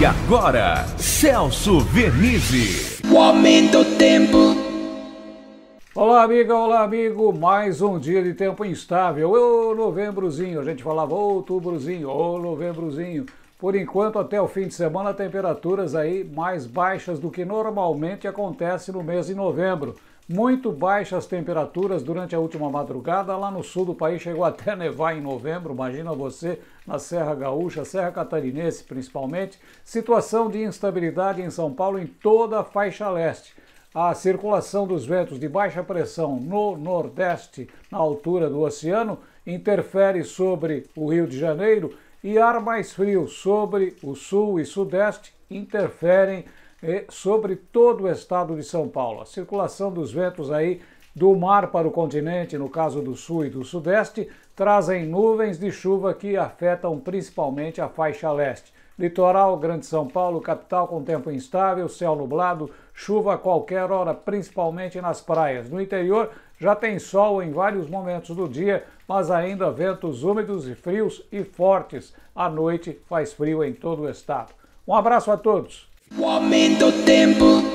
E agora, Celso Vernizzi. O aumento do tempo. Olá, amiga, olá, amigo. Mais um dia de tempo instável. Ô, novembrozinho. A gente falava outubrozinho, ô, novembrozinho. Por enquanto, até o fim de semana, temperaturas aí mais baixas do que normalmente acontece no mês de novembro. Muito baixas temperaturas durante a última madrugada. Lá no sul do país chegou até a nevar em novembro. Imagina você na Serra Gaúcha, Serra Catarinense principalmente. Situação de instabilidade em São Paulo em toda a faixa leste a circulação dos ventos de baixa pressão no Nordeste, na altura do oceano, interfere sobre o Rio de Janeiro e ar mais frio sobre o Sul e Sudeste interferem sobre todo o estado de São Paulo. A circulação dos ventos aí do mar para o continente, no caso do Sul e do Sudeste, trazem nuvens de chuva que afetam principalmente a faixa leste. Litoral, Grande São Paulo, capital com tempo instável, céu nublado, chuva a qualquer hora, principalmente nas praias. No interior já tem sol em vários momentos do dia, mas ainda ventos úmidos e frios e fortes. À noite faz frio em todo o estado. Um abraço a todos. O aumento do tempo.